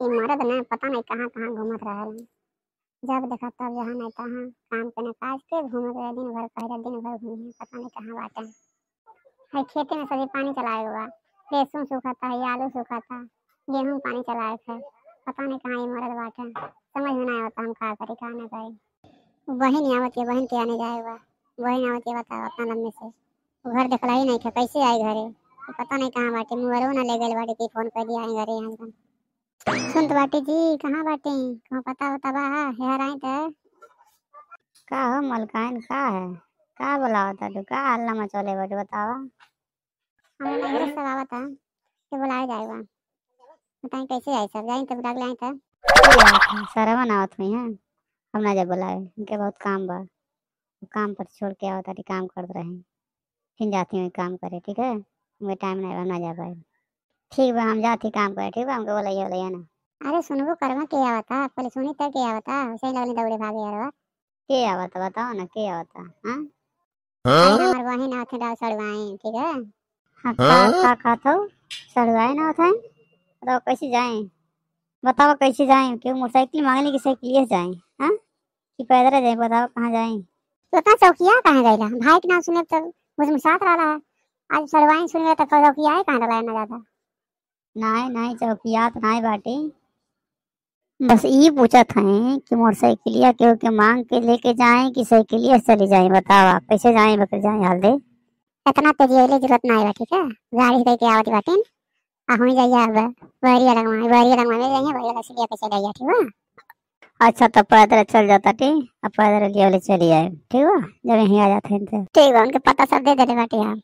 ये मर्द ने पता नहीं कहाँ कहाँ घूमत रहल। जब देखा तब जहाँ नहीं तहाँ काम के न काज के, घूमत रहे दिन भर कहरे दिन भर घूमे पता नहीं कहाँ बाटे। है खेते में सभी पानी चलाए हुआ। लहसुन सूखाता है आलू सूखाता, गेहूँ पानी चलाए थे। पता नहीं कहाँ ये मर्द बाटे। समझ में नहीं आता हम का करी का ना करी। बहन आवत है बहन के आने जाए हुआ। बहन आवत है बताओ अपना लम्बे से। घर देखला ही नहीं था, कैसे आई घरे? पता नहीं कहाँ बाटे। मुहरो ना ले गए बाटे कि फ़ोन कर दिया घरे यहाँ सुनत बाटी जी कहाँ बाटे? कहाँ पता होता बा? हेर आई तो। का हो मलकाइन का है? का बोलावा ताटू का हल्ला मचोले बाटू बतावा। हम नहरे से आवत है के बुलाए जाएगा। बताएँ कैसे आई सब? जाई तब डाल आई तो। सरवा ना आवत हुई हैं। हम ना जब बोलावे उनके बहुत काम बा। काम पर छोड़ के आवत ताटी काम करते रहे। फिर जाती हूँ काम करे ठीक है? मुझे टाइम नहीं बा, हम ना जा पाए। ठीक बा हम जाती काम करे ठीक बा? हमको बोलाइए बोलाइए ना। अरे सुनबो करवा के आवता? पहले सुनी तब के आवता? वैसे ही लगने दौड़े भागे यार के आवत बताओ ना के आवता हाँ? हमार बहन आवत है डाल सड़वाई ठीक है? हाँ का का खात हो सड़वाए ना होता है? बताओ कैसे जाएँ? बताओ कैसे जाएँ? क्यों मोटरसाइकिल मांगने की साइकिल से जाएँ हाँ? कि पैदल जाएँ बताओ कहाँ जाएँ? तो चौकिया कहाँ गईला भाई के नाम सुने तो मुझे साथ रहा है। आज सड़वाई सुने तो चौकिया है कहाँ रहा ना ज़्यादा नहीं नहीं चौकियात नहीं बाटी। बस ये पूछत हैं कि मोटरसाइकिलिया केहू के मांग के लेके जाए कि साइकिलिया से चली जाएँ बताओ आप कैसे जाएँ बकर जाएँ हाल दे। इतना तेज़ी वाली ज़रूरत ना है ठीक है गाड़ी से के आवती बाटिन आ हुई जाइए अब बहरिया लगवाए बहरिया लगवाए जाइए बहरिया सीढ़िया पे चले जाइए ठीक है अच्छा तो पैदल चल जाता ठीक? अब पैदल लिया वाले चली आए ठीक है जब यहीं आ जाते हैं तो। ठीक है उनके पता सब दे देते बाटी आप।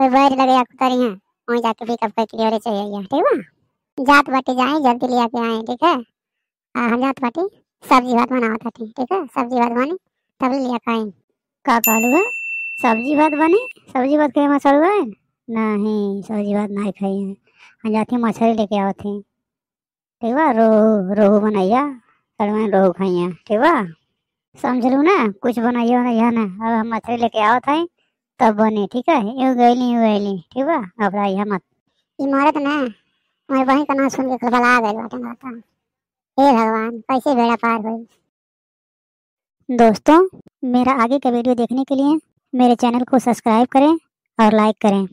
बहरी लगे या कुतरी है। वहीं जाके पिकअप करके लिए चले जाइए ठीक है जात बाटी जाए, जल्दी ले आके आए, ठीक है? हाँ हम जात बाटी, सब्ज़ी भात बनाओ था ठीक है? सब्ज़ी भात बनी, तब ले आके आए। का कहलू है सब्ज़ी भात बनी, सब्ज़ी भात के मसालू है नहीं, सब्ज़ी भात नहीं खाई है। हम जाती मछली लेके आओ थी ठीक बा? रोहू रोहू बनैया कड़वा रोहू खाइया, ठीक बा? समझलू ना? कुछ बनाइए बनैया ना? अब हम मछली लेके आओ थे तब बने ठीक है? यू गईली यू गईली ठीक बा? है मत। इमारत ना। मैं वहीं का नाम सुन के खलबला गई बाटे माता हे भगवान कैसे बेड़ा पार हुई? दोस्तों मेरा आगे का वीडियो देखने के लिए मेरे चैनल को सब्सक्राइब करें और लाइक करें।